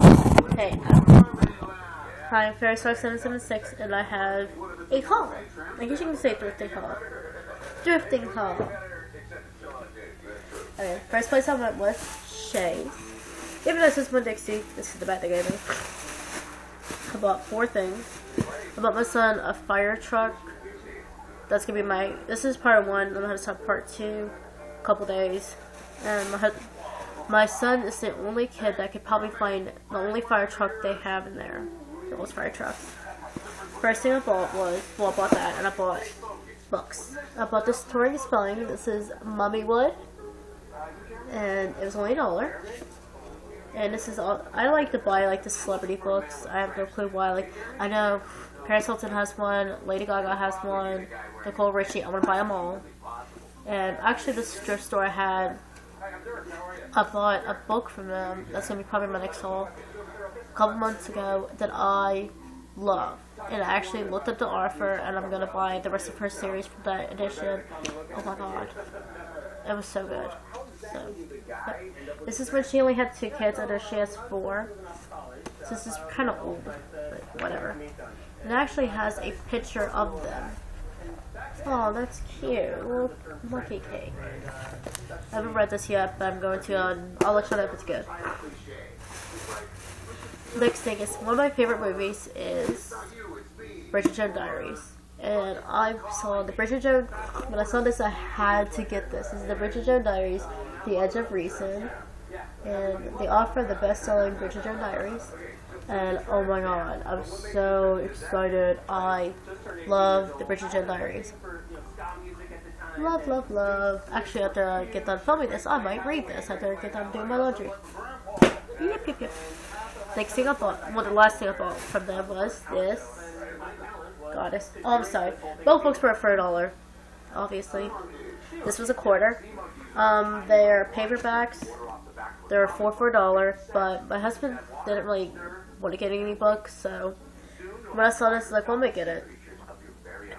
Hey, I'm Fairystar776 and I have a haul. I guess you can say thrifting haul. Drifting haul. Okay, first place I went was Shays. Even though this is Dixie, this is the bag they gave me. I bought four things. I bought my son a fire truck. That's gonna be my. This is part one. I'm gonna start part two. A couple days. And my my son is the only kid that could probably find the only fire truck they have in there. Those fire trucks. First thing I bought was well, I bought that and I bought books. I bought this Tori Spelling. This is Mommywood, and it was only a dollar. And this is all I like to buy like the celebrity books. I have no clue why. Like I know Paris Hilton has one, Lady Gaga has one, Nicole Richie. I want to buy them all. And actually, this thrift store I had, I bought a book from them. That's gonna be probably my next haul. A couple months ago that I love, and I actually looked up the offer, and I'm gonna buy the rest of her series from that edition. Oh my god, it was so good. So, this is when she only had two kids, and now she has four. So this is kind of old, but whatever. It actually has a picture of them. Oh, that's cute. Monkey cake. I haven't read this yet, but I'm going to. Um, I'll let you know if it's good. Next thing is one of my favorite movies is Bridget Jones Diaries. And I saw the Bridget Jones. When I saw this, I had to get this. This is the Bridget Jones Diaries, The Edge of Reason, and they offer the best-selling Bridget Jones Diaries. And oh my god, I'm so excited. I love the Bridget Jones Diaries. Love, love, love. Actually, after I get done filming this, I might read this after I get done doing my laundry. Yep, yep, yep. Next thing I bought, well, the last thing I bought from them was this. Goddess. Oh, I'm sorry. Both books were for a dollar, obviously. This was a quarter. Um, they're paperbacks. They're four for a dollar, but my husband didn't really want to get any books, so when I saw this, I like, well, me get it.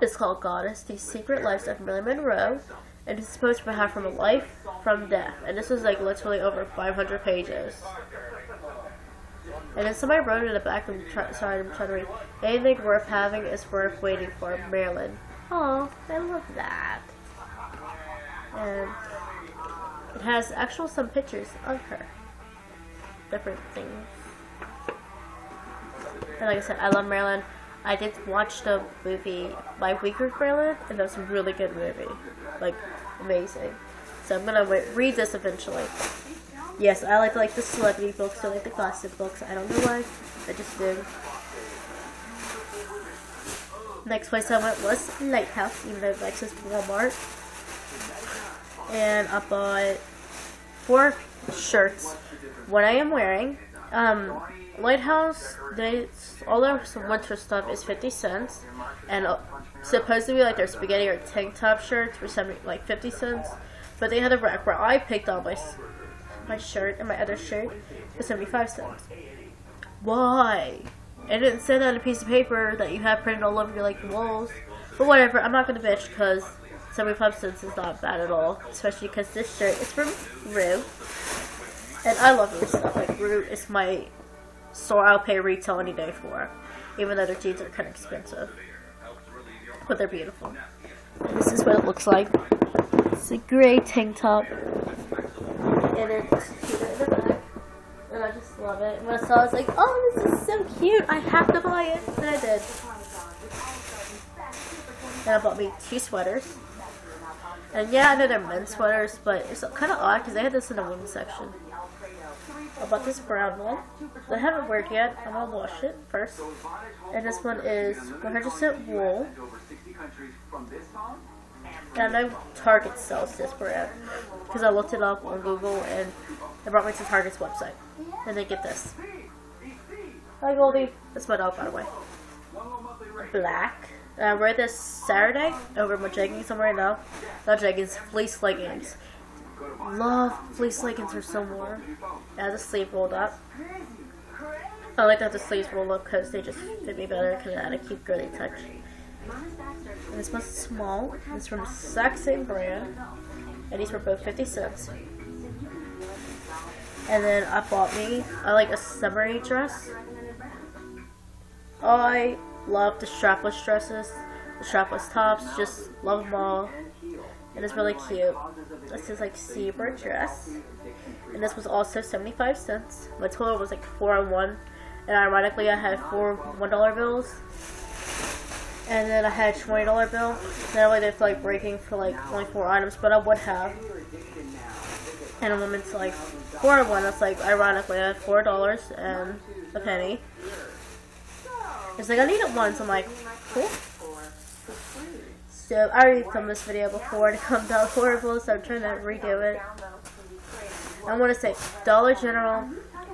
It's called Goddess, The Secret Lives of Marilyn Monroe, and it's supposed to have from a life from death. And this is like literally over 500 pages. And then somebody wrote in the back, I'm try, sorry, I'm trying to read. Anything worth having is worth waiting for, Marilyn. Oh, I love that. And it has actual some pictures of her. Different things. And like I said, I love Marilyn. I did watch the movie My Week with Marilyn, and that was a really good movie. Like, amazing. So I'm gonna read this eventually. Yes, I like like the celebrity books, I like the classic books. I don't know why, I just do. Next place I went was Lighthouse, even though it says Walmart. And I bought four shirts. What I am wearing, um, Lighthouse, they all their winter stuff is fifty cents, and uh, supposedly like their spaghetti or tank top shirts were 70, like fifty cents. But they had a rack where I picked out my my shirt and my other shirt for seventy five cents. Why? It didn't say that on a piece of paper that you have printed all over your like walls. But whatever, I'm not gonna bitch because 75 cents is not bad at all. Especially because this shirt is from Rue. And I love Rue stuff. Like, Rue is my store I'll pay retail any day for. it, Even though their jeans are kind of expensive. But they're beautiful. This is what it looks like. It's a gray tank top. And it's cute in the back. And I just love it. When I saw it, I was like, oh, this is so cute. I have to buy it. And I did. And I bought me two sweaters. And yeah, I know they're men's sweaters, but it's kind of odd because they had this in the women's section. I bought this brown one. I haven't worn yet. I'm gonna wash it first. And this one is 100% wool. And I know Target sells this brand because I looked it up on Google and it brought me to Target's website. And they get this. Hi Goldie. That's my dog, by the way. Black. And I wear this Saturday over my jeggings I'm wearing now. Not jeggings, fleece leggings. Love fleece leggings are so warm. Yeah, the sleeve rolled up. I like that the sleeves roll up because they just fit me better because I had a cute girly touch. And this one's small. It's from the exact same brand. And these were both 50 cents. And then I bought me, I like a summery dress. I love the strapless dresses, the strapless tops, just love them all. And it's really cute. This is like zebra dress. And this was also 75 cents. My total was like 4 on 1. And ironically I had 4 $1 bills. And then I had a $20 bill. Not only they feel like breaking for like only 4 items, but I would have. And a woman's like 4 on 1. That's like ironically I had $4 and a penny. It's like I need it once. I'm like, cool. So I already filmed this video before and it comes out horrible, so I'm trying to redo it. I want to say Dollar General,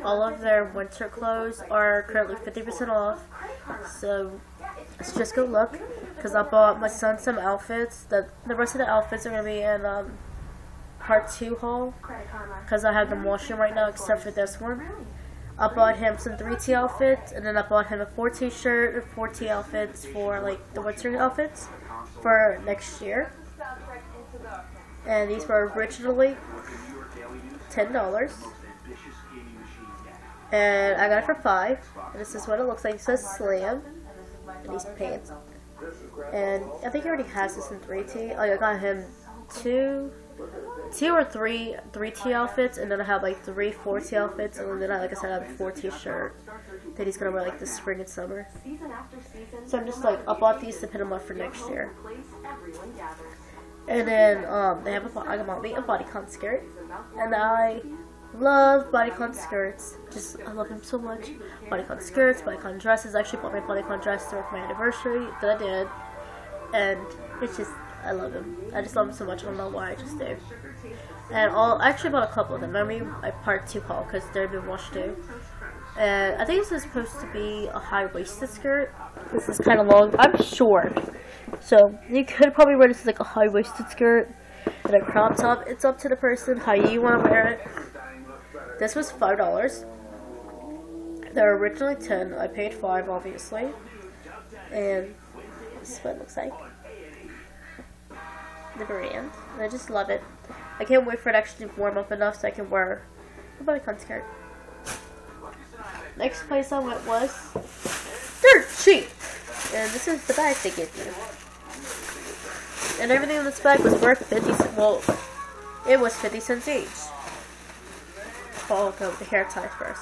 all of their winter clothes are currently 50% off. So let's just go look because I bought my son some outfits. The the rest of the outfits are gonna be in um, part two haul because I have them washing right now except for this one. I bought him some 3T outfits, and then I bought him a 4T shirt, 4T outfits for like the winter outfits for next year. And these were originally $10. And I got it for 5 And this is what it looks like. It says Slam. And these pants. And I think he already has this in 3T. Like I got him two two or three three T outfits, and then I have like three four T outfits, and then I, like I said, I have a four T shirt that he's gonna wear like this spring and summer. So I'm just like, I bought these to put them up for next year. And then um, they have a I got me a bodycon skirt, and I love bodycon skirts. Just I love them so much. Bodycon skirts, bodycon dresses. I actually bought my bodycon dress for my anniversary that I did, and it's just I love him. I just love him so much. I don't know why. I just do. And I actually bought a couple of them. I mean I part two haul because they've been washed too. And uh, I think this is supposed to be a high-waisted skirt. This is kind of long. I'm short. So you could probably wear this as like a high-waisted skirt and a crop top. It's up to the person how you want to wear it. This was $5. They're originally 10 I paid 5 obviously. And this is what it looks like the brand. And I just love it. I can't wait for it actually to warm up enough so I can wear a bodycon skirt. Next place I went was Dirt Cheap. And this is the bag they give you. And everything in this bag was worth 50 cents. Well, it was 50 cents each. I'll go with the hair ties first.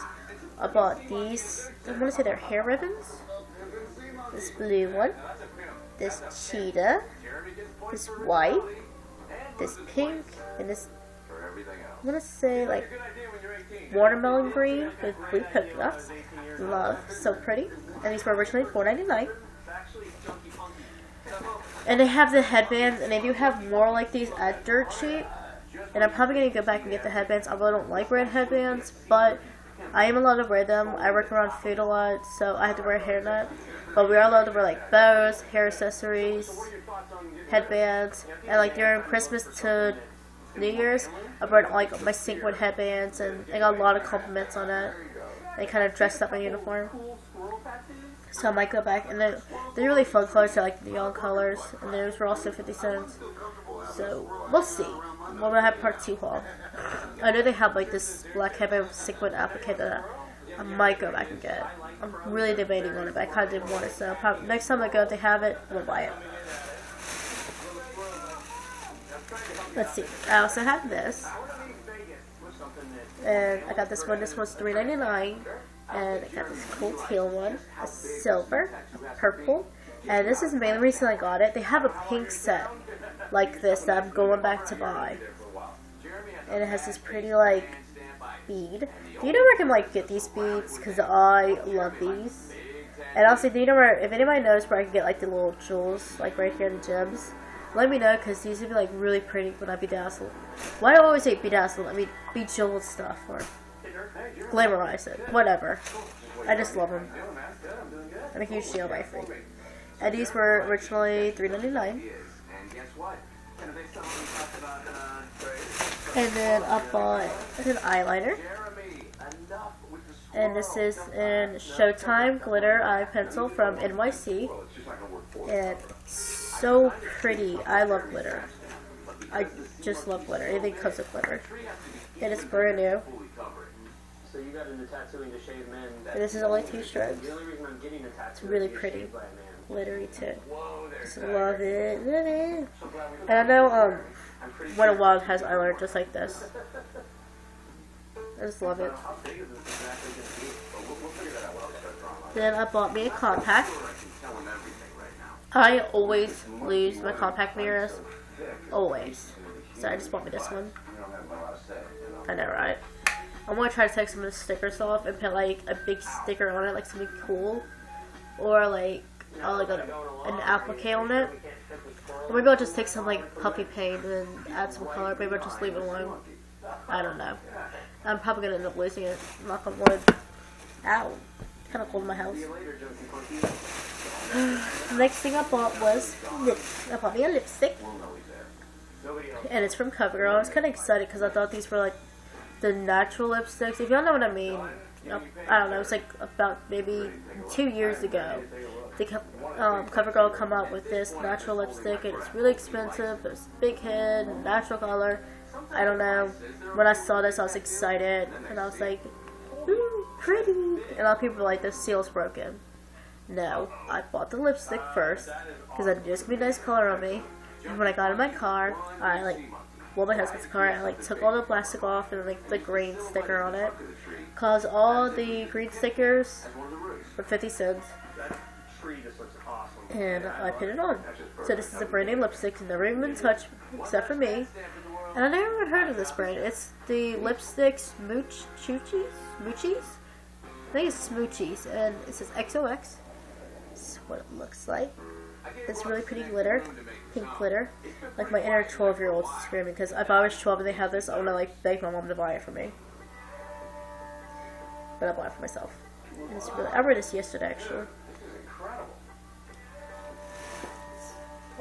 I bought these, I want to say they're hair ribbons. This blue one. This cheetah this white, this pink, and this, I'm gonna say like watermelon green with blue dots. Love, so pretty. And these were originally $4.99. And they have the headbands, and they do have more like these at Dirt Cheap. And I'm probably going to go back and get the headbands. I really don't like red headbands, but I am allowed to wear them. I work around food a lot, so I have to wear a hairnet. But we are allowed to wear like bows, hair accessories, headbands, and like during Christmas to New Year's, I brought like my Syncwood headbands, and I got a lot of compliments on it. They kind of dressed up my uniform. So I might go back, and they're, they're really fun colors. They're like neon colors, and those were also 50 cents. So we'll see. We'll have part two haul. I know they have like this black with Syncwood applique that I might go back and get. I'm really debating on it, but I kind of didn't want it. So probably, next time I go, if they have it, we'll buy it. Let's see. I also have this. And I got this one. This one's $3.99. And I got this cool teal one. A silver. A purple. And this is the main reason I got it. They have a pink set like this that I'm going back to buy. And it has this pretty, like, bead. Do you know where I can, like, get these beads? Because I love these. And also, do you know where, if anybody knows where I can get, like, the little jewels, like, right here, in the gems? Let me know, because these would be, like, really pretty when I bedazzle. Why do I always say bedazzle? I mean, bejeweled stuff, or glamorize it. Whatever. I just love them. I'm a huge deal by freak. And these were originally $3.99. And then up on an eyeliner. And this is in Showtime Glitter Eye Pencil from NYC. And so pretty. I love glitter. I just love glitter. Anything comes with glitter. And it's brand new. So you got into tattooing to shave men. And this is only two strokes. The only reason I'm getting a tattoo It's really is to get pretty. Shaved by a man. Glittery too. Just love it. Love it. And I know um Wet n Wild has eyeliner just like this. I just love it. How big is this exactly going to be? But we'll, we'll figure that out when we start drawing lines. Then I bought me a compact. I can tell him everything right now. I always lose my compact mirrors. Always. So I just bought me this one. You don't have a lot to say, you know. I know, right? I'm gonna try to take some of the stickers off and put like a big sticker on it, like something cool, or like I'll like a, an applique on it. Or maybe I'll just take some like puffy paint and add some color. Maybe I'll just leave it alone. I don't know. I'm probably gonna end up losing it. Knock on wood. Ow. Kind of cold in my house. See you later, Junkie Punky. Next thing I bought was lip. I bought me a lipstick. We'll know he's there. Nobody else. and it's from CoverGirl. I was kind of excited because I thought these were like the natural lipsticks. If y'all know what I mean, I don't know. It's like about maybe two years ago. Kept, um, CoverGirl come up with this natural lipstick, and it's really expensive. It's big head, natural color. I don't know. When I saw this, I was excited, and I was like, "Ooh, pretty!" And a lot of people were like, "The seal's broken." No, I bought the lipstick first because I it was gonna be a nice color on me. And when I got in my car, I like, well, my husband's car, I like took all the plastic off and like the green sticker on it. Cause all the green stickers for 50 cents, and I put it on. So this is a brand new lipstick, never even touched except for me. And I never even heard of this brand. It's the lipstick Smooch Choochies? Smoochies? I think it's Smoochies, and it says XOX. This is what it looks like. It's really pretty glitter, pink glitter. Like my inner 12 year old screaming because if I was 12 and they had this, I would like begged my mom to buy it for me. But I bought it for myself. And it's really, I read this yesterday actually.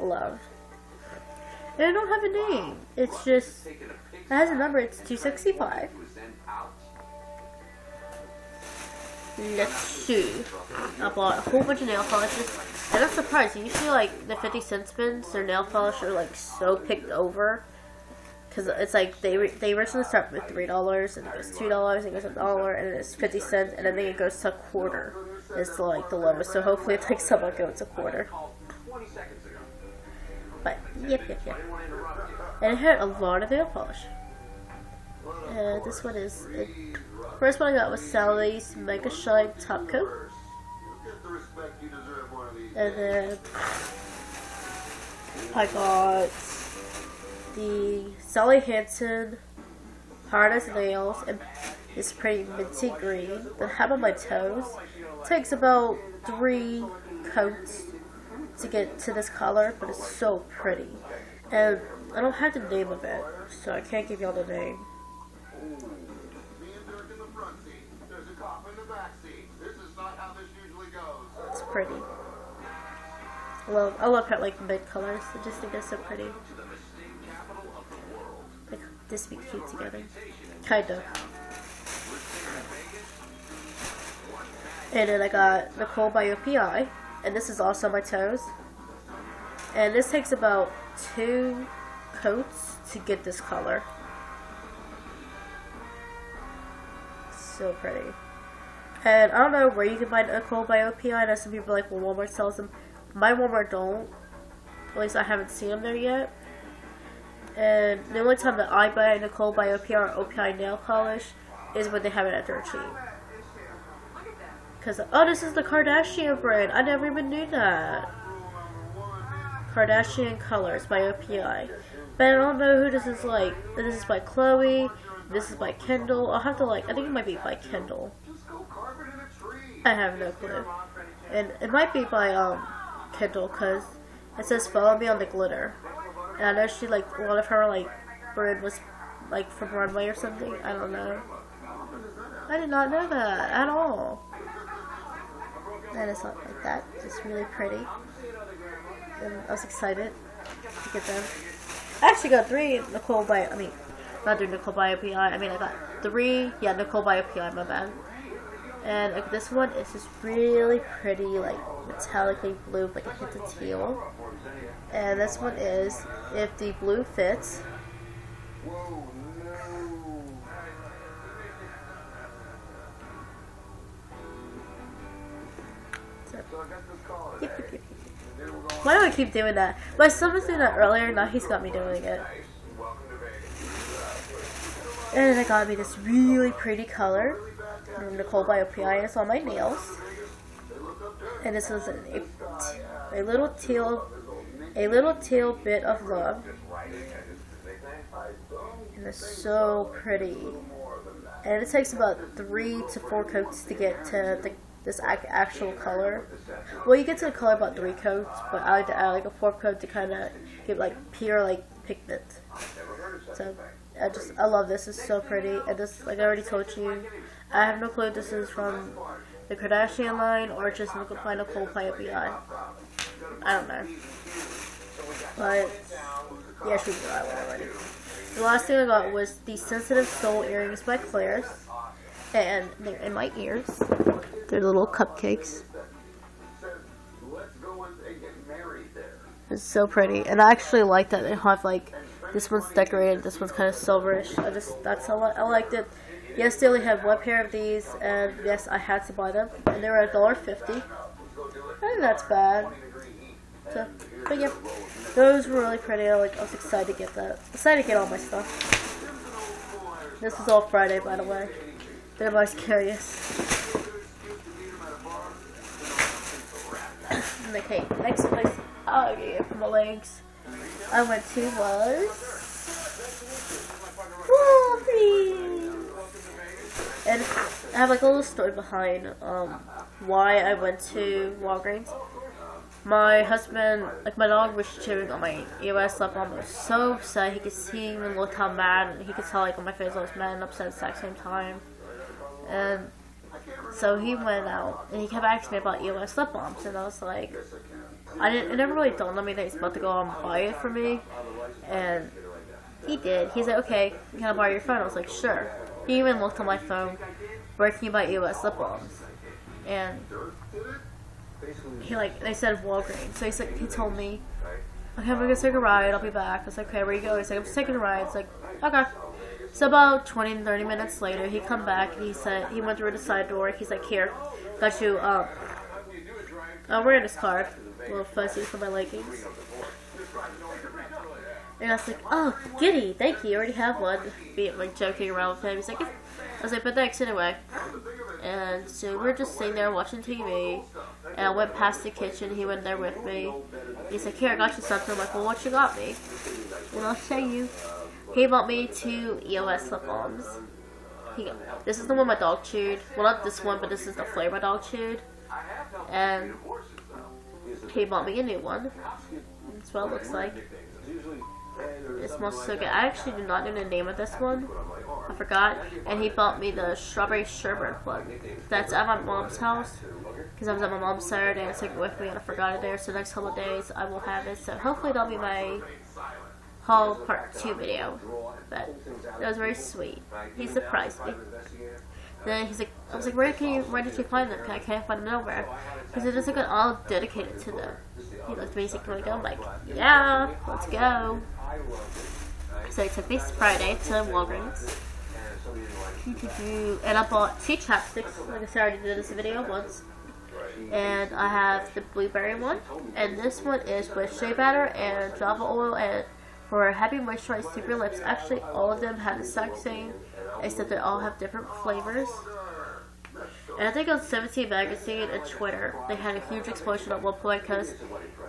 Love. And I don't have a name. It's just it has a number. It's 265. Let's see. I bought a whole bunch of nail polishes. And I'm surprised. Usually, like, the 50 cent spins, their nail polish are, like, so picked over. Because it's like, they they originally start with $3, and it goes $2, and it goes a dollar, and it's 50 cents, and then it goes to a quarter. It's, like, the lowest. So hopefully it takes someone go to a quarter. But, yep, yep, yep. And it had a lot of nail polish. Uh, this one is it. First one I got was Sally's Mega Shine Top Coat. And then I got the Sally Hansen Hard as Nails and this pretty minty green The I have on my toes. takes about three coats to get to this color, but it's so pretty. And I don't have the name of it, so I can't give y'all the name. It's pretty. I love, I love how like mid colors. I just think they're so pretty. Like this be cute together, kind of. And then I got Nicole by OPI, and this is also my toes. And this takes about two coats to get this color. So pretty. And I don't know where you can buy Nicole by OPI. I know some people like, well, Walmart sells them. My Walmart don't. At least I haven't seen them there yet. And the only time that I buy Nicole by OPI or OPI nail polish is when they have it at Dirt Cheap. Because, oh, this is the Kardashian brand. I never even knew that. Kardashian Colors by OPI. But I don't know who this is like. This is by Chloe. This is by Kendall. I'll have to like, I think it might be by Kendall. I have no clue. And it might be by um Kendall because it says follow me on the glitter. And I know she like a lot of her like brand was like from Runway or something. I don't know. I did not know that at all. And it's not like that. It's really pretty. And I was excited to get them. I actually got three Nicole by I mean not three Nicole by OPI. I mean I got three yeah Nicole by OPI, my bad. And like this one is just really pretty, like metallically blue, like a hint of teal. And this one is if the blue fits. Why do I keep doing that? My son was doing that earlier, now he's got me doing it. And I got me this really pretty color from Nicole by OPI's on my nails. And this was a, a little teal, a little teal bit of love. And it's so pretty. And it takes about three to four coats to get to the, this actual color. Well, you get to the color about three coats, but I like to add like a fourth coat to kind of give like pure like pigment. So I just I love this. It's so pretty. And this, like I already told you, I have no clue if this is from the Kardashian line or just Nicole by Nicole BI. I don't know. But yeah, she that one already. The last thing I got was the Sensitive Soul earrings by Claire's, and they're in my ears. They're little cupcakes. It's so pretty, and I actually like that they have like this one's decorated, this one's kind of silverish. I just that's how I, I liked it. Yes, they only have one pair of these, and yes, I had to buy them, and they were a dollar fifty. I think that's bad. So, but yeah, those were really pretty. I like. I was excited to get that. Excited to get all my stuff. This is all Friday, by the way. If anybody's curious. Okay, next place I'll get for my legs. I went to was Walgreens. And I have like a little story behind um, why I went to Walgreens. My husband, like my dog was chewing on my EOS lip balm. I was so upset. He could see and look how mad. He could tell like on my face I was mad and upset at the exact same time. And so he went out and he kept asking me about EOS lip balms, and I was like, I didn't. It never really dawned on me that he's about to go out and buy it for me, and he did. He's like, okay, can I borrow your phone? I was like, sure. He even looked on my phone, where can you buy EOS lip balms? And he like, they said Walgreens. So he said, he told me, okay, I'm gonna take a ride. I'll be back. I was like, okay, where you go? He's like, I'm just taking a ride. It's like, okay. So about 20 to 30 minutes later, he come back and he said, he went through the side door. He's like, here, got you, um, I'm wearing this card. A little fuzzy for my leggings. And I was like, oh, giddy, thank you, you already have one. Being like joking around with him. He's like. I was like, but thanks anyway. And so we're just sitting there watching TV. And I went past the kitchen. He went there with me. He's like, here, I got you something. I'm like, well, what you got me? And I'll show you. He bought me two EOS lip balms. This is the one my dog chewed. Well, not this one, but this is the flavor my dog chewed. And he bought me a new one. That's what it looks like. It smells so good. I actually do not know the name of this one. I forgot. And he bought me the strawberry sherbet one. That's at my mom's house. Because I was at my mom's Saturday and I took it with me and I forgot it there. So the next couple of days I will have it. So hopefully that'll be my haul part 2 video. But that was very sweet. He surprised me. Then he's like, I was like, where can you, where did you find them? I can't find them nowhere. Because it get all dedicated to them. He looked basically go, I'm like, yeah, let's go. So he took me Friday to Walgreens. And I bought two chapsticks. Like I said, I already did this video once. And I have the blueberry one. And this one is with shea butter and jojoba oil and for Happy Moisturized Super Lips. Actually, all of them have the exact same, except they all have different flavors. And I think on 17 Magazine and Twitter, they had a huge explosion at one point because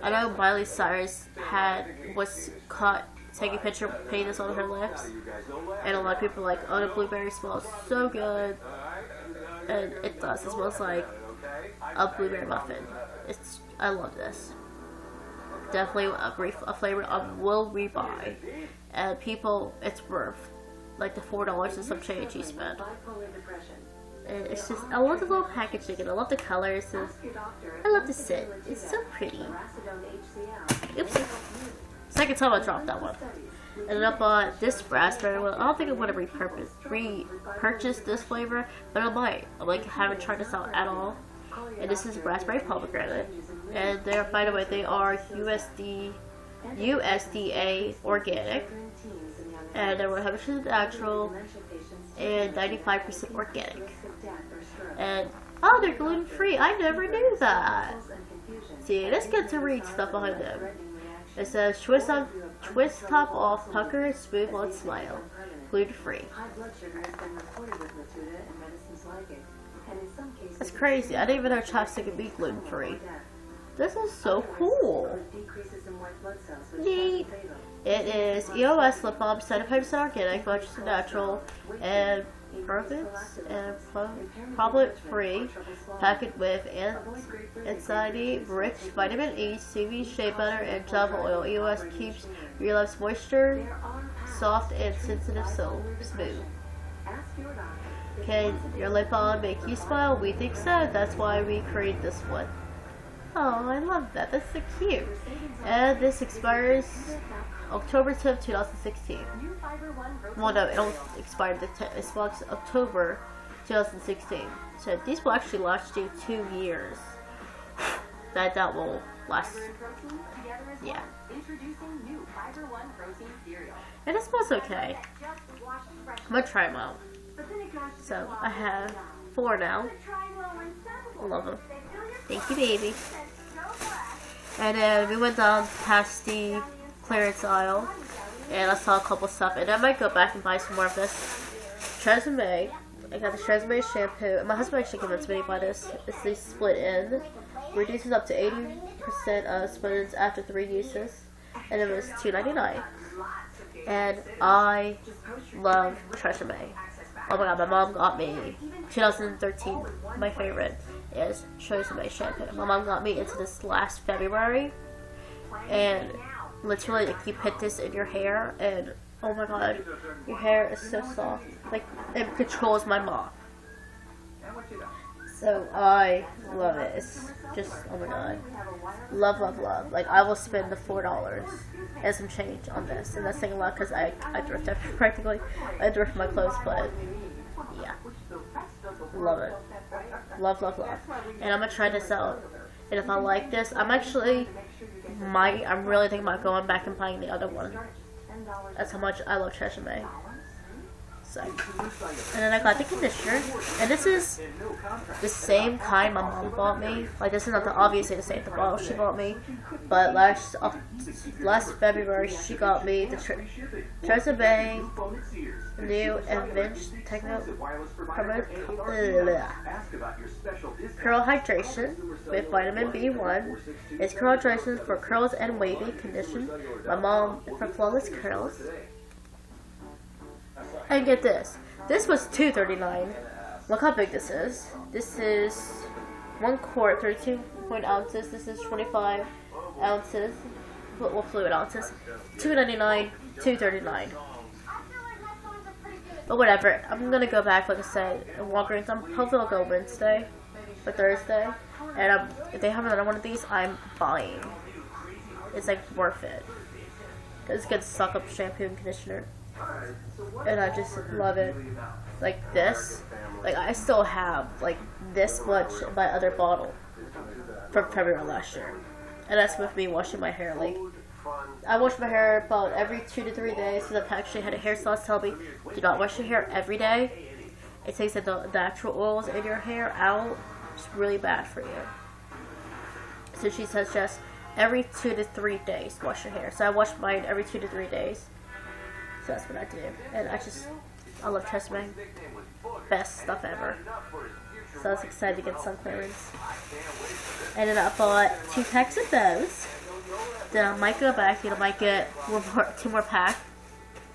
I know Miley Cyrus had was caught taking a picture putting this on her lips, and a lot of people were like, "Oh, the blueberry smells so good," and it does. It smells like a blueberry muffin. It's I love this. Definitely a, a flavor I will rebuy, and people, it's worth like the four dollars and some change you spent. And it's just, I love the little packaging and I love the colors. And I love the scent. It's so pretty. Oops. Second time I dropped that one. And then I bought this raspberry one. I don't think I want to repurpose, repurchase this flavor, but I might. I like haven't tried this out at all. And this is raspberry pomegranate. And they're, by the way, they are USD, USDA organic. And they're 100% natural and 95% organic. And Oh, they're gluten free. I never knew that. See, let's get to read stuff behind them. It says twist on twist top off, pucker smooth on smile. Gluten free. That's crazy. I didn't even know chapstick could be gluten free. This is so cool. Neat. It is EOS lip balm, 75% organic, 100% natural, and perfect and problem free, packed with anxiety rich vitamin E, CV shea butter, and jojoba oil. EOS keeps your lips moisture, soft and sensitive so smooth. Can your lip balm make you smile? We think so. That's why we create this one. Oh, I love that. That's so cute. And this expires October 10th, 2016. Well, no, it don't expire the 10th. It expires October 2016. So these will actually last you two years. That that will last. Yeah. And it smells okay. I'm gonna try them out. So I have four now. I love them. Thank you, baby. And then we went down past the clearance aisle and I saw a couple stuff and I might go back and buy some more of this Tresemme. I got the Tresemme shampoo my husband actually convinced me to buy this. It's the split end. Reduces up to 80% of split after three uses and it was $2.99. And I love Tresemme. Oh my god, my mom got me 2013, my favorite is Tresemme shampoo. My mom got me into this last February. And literally like you put this in your hair and oh my god your hair is so soft. Like it controls my mom. So I love it. It's just oh my god. Love love love. Like I will spend the four dollars and some change on this. And that's saying a lot because I, I thrift practically I thrift my clothes but yeah. Love it love love love and I'm gonna try this out and if I like this I'm actually might I'm really thinking about going back and playing the other one. That's how much I love Tresemme. So, and then I got the conditioner, and this is the same kind my mom bought me. Like this is not the obviously the same the bottle she bought me, but last uh, last February she got me the Tre Tresemme new Advanced Techno Curl Hydration with vitamin B1. It's curl hydration for curls and wavy condition. My mom for flawless curls. And get this. This was two thirty nine. Look how big this is. This is one quart, 32 point ounces. This is 25 ounces. Well, fluid ounces. Two ninety nine, two thirty nine. But whatever. I'm gonna go back, like I said, and Walgreens. I'm hopefully I'll go Wednesday or Thursday. And if they have another one of these, I'm buying. It's like worth it. It's good suck up shampoo and conditioner. And I just love it. Like this. Like I still have like this much in my other bottle from February last year. And that's with me washing my hair. Like I wash my hair about every two to three days because I've actually had a hairstylist tell me do not wash your hair every day. It takes the natural oils in your hair out. It's really bad for you. So she says just every two to three days wash your hair. So I wash mine every two to three days. So that's what I do. And I just, I love Tresemme. Best stuff ever. So I was excited to get some clearance. And then I bought two packs of those. Then I might go back and I might get one more, two more packs.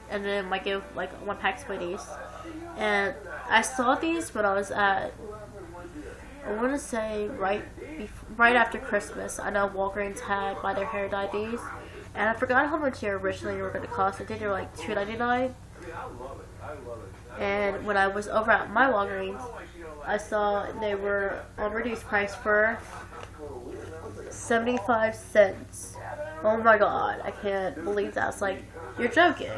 And then I might get like one pack of these. And I saw these when I was at, I want to say right right after Christmas. I know Walgreens had buy their hair dye these. And I forgot how much they originally were going to cost. I think they were like two ninety nine. And when I was over at my Walgreens, I saw they were on reduced price for 75 cents. Oh my god, I can't believe that. It's like, you're joking.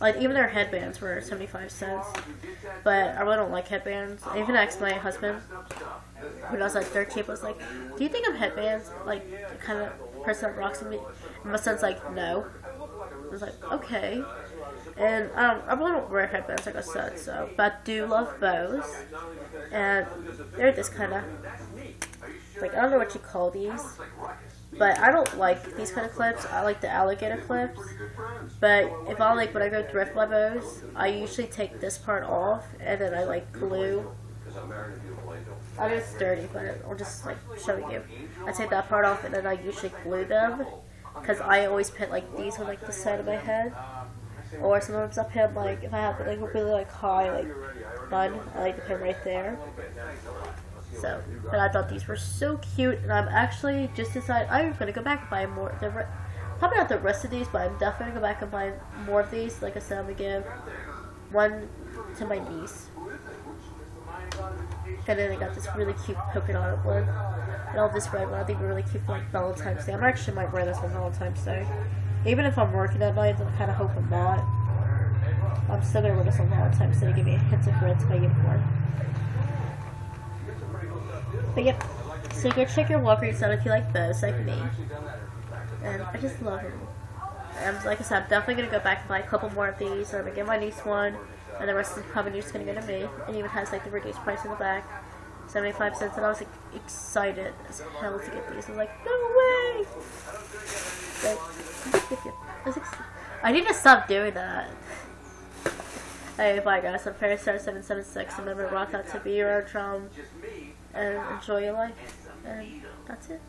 Like, even their headbands were 75 cents. But I really don't like headbands. I even asked my husband when I was like 13, I was like, do you think of headbands? Like, kind of person that rocks me? And my son's like, no. I was like, okay. And um, I really don't wear headbands like I said, so but I do love bows. And they're this kind of like I don't know what you call these, but I don't like these kind of clips. I like the alligator clips. But if I like when I go thrift my bows, I usually take this part off and then I like glue. I it's dirty, but I'll just like show you. I take that part off and then I usually glue them because I always put like these on like the side of my head. Or sometimes I pin like if I have like a really like high like bun, I like to pin right there. So, but I thought these were so cute, and I'm actually just decided I'm gonna go back and buy more. The probably not the rest of these, but I'm definitely gonna go back and buy more of these. Like I said, I'm gonna give one to my niece, and then I got this really cute polka dot one, and all this red one. I think really cute like Valentine's Day. I'm actually might wear this on Valentine's Day, even if I'm working at night. I'm kind of hope I'm not. I'm still gonna wear this on Valentine's Day to give me a hint of red to my uniform. But yep, so go check your Walgreens out if you like those, like me. And I just love them. And like I said, I'm definitely gonna go back and buy a couple more of these. So I'm gonna get my niece one, and the rest of the company is gonna go to me. It even has like the reduced price in the back, 75 cents. And I was like excited as hell to get these. I was like, no way! I, ex- I need to stop doing that. Hey, bye guys. I'm Paris7776. Remember, rock out to be your drum and enjoy your life. And that's it.